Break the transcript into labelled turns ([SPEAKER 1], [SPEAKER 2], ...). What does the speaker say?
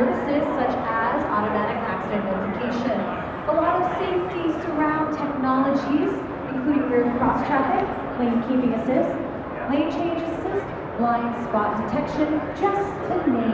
[SPEAKER 1] services such as automatic accident notification. A lot of safety surround technologies, including rear cross traffic, lane keeping assist, lane change assist, blind spot detection, just to name.